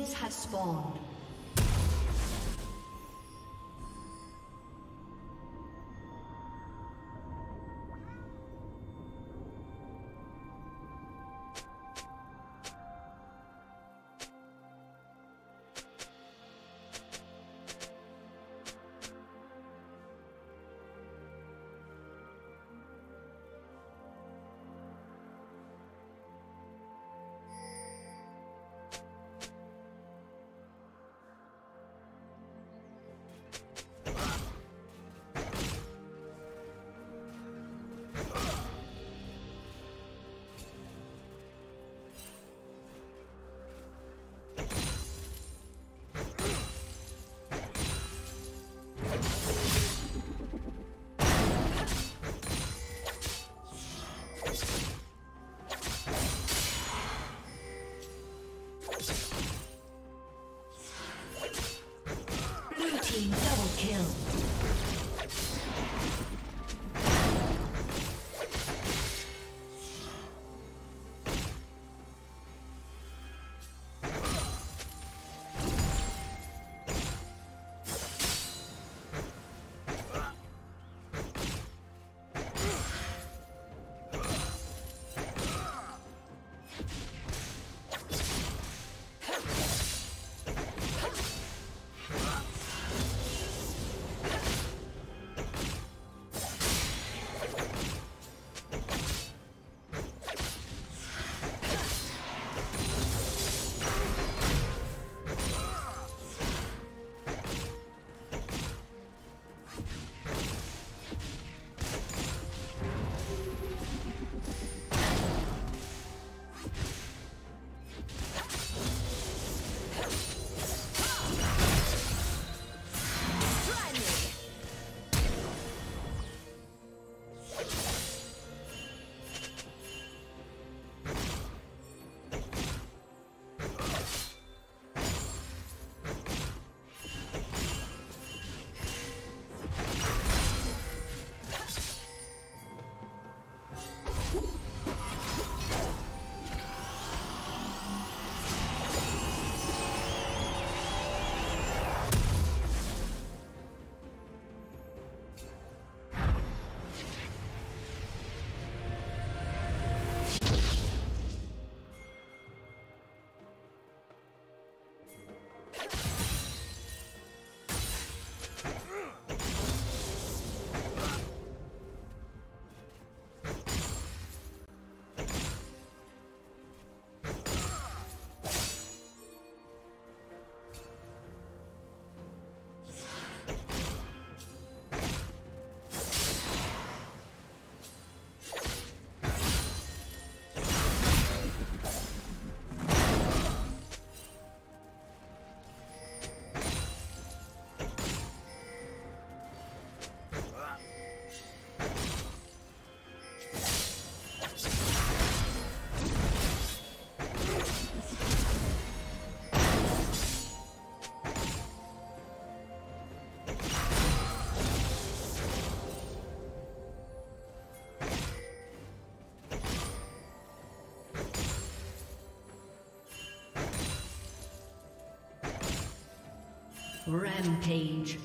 Have spawned. Rampage.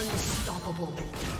Unstoppable.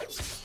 you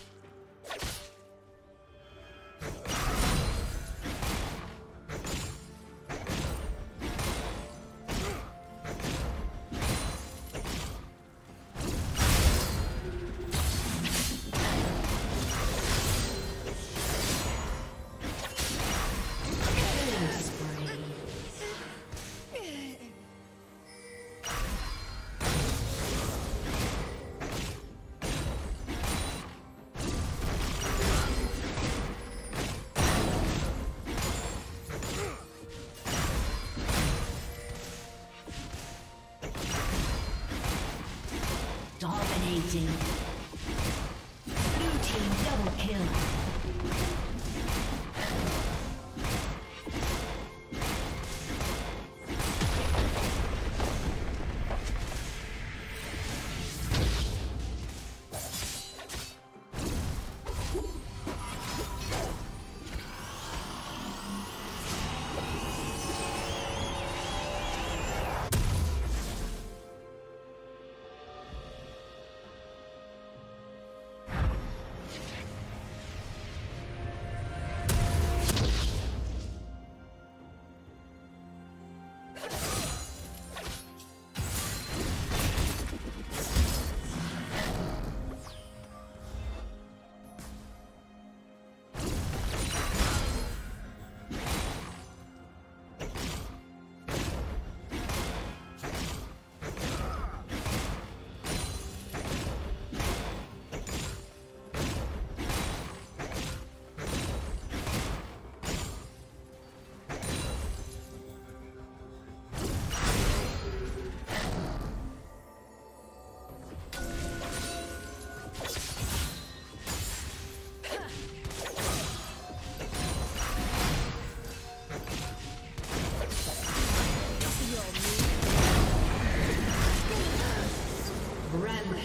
Dominating.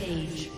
Rampage.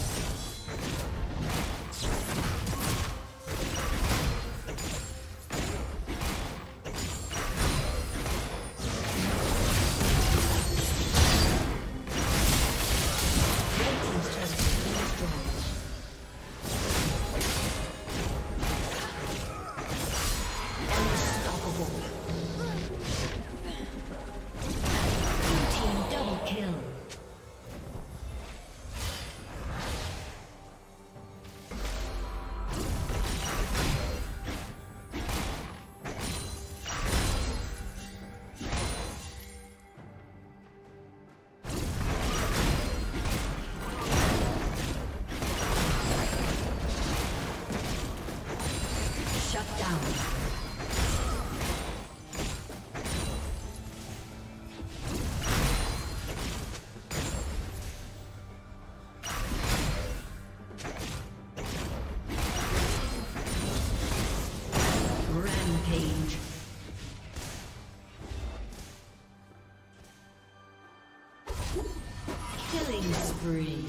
Spree.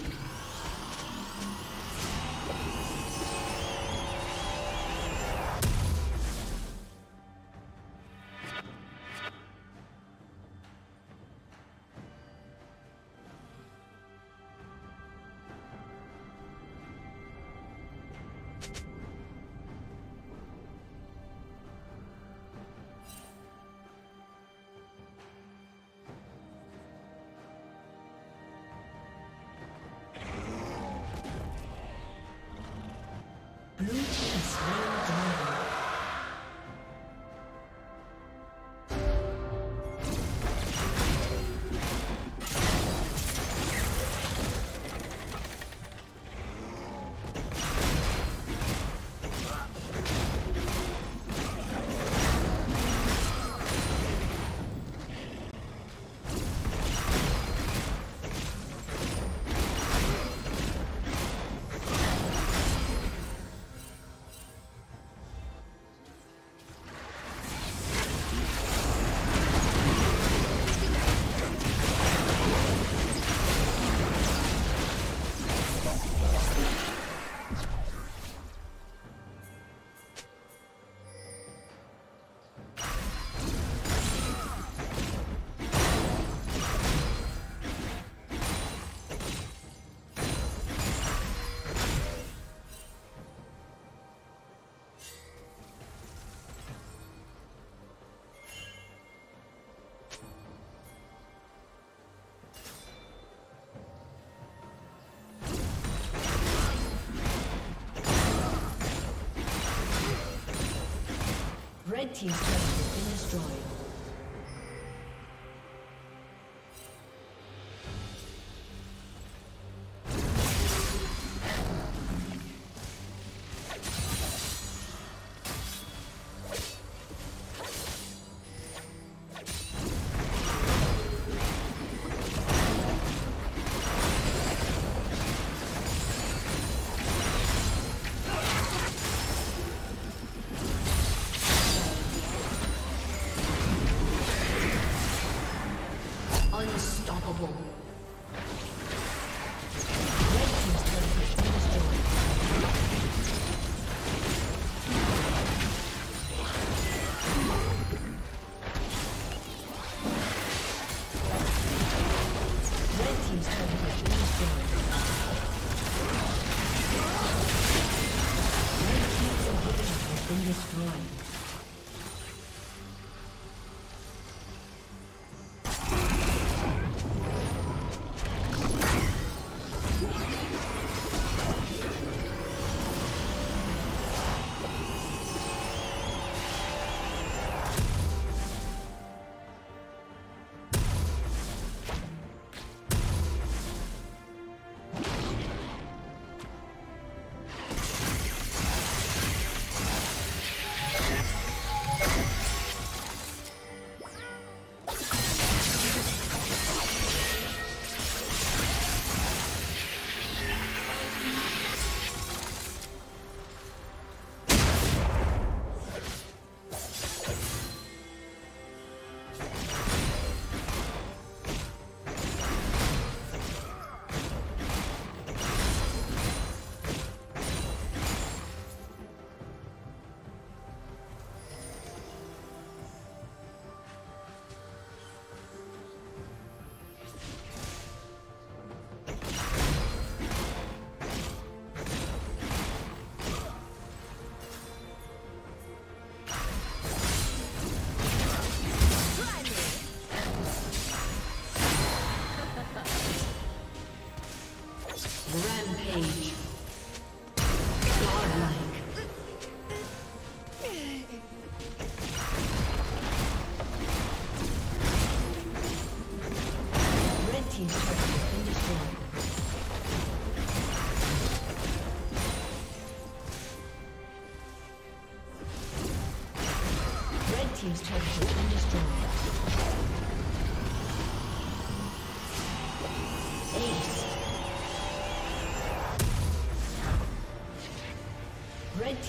Red Team's turret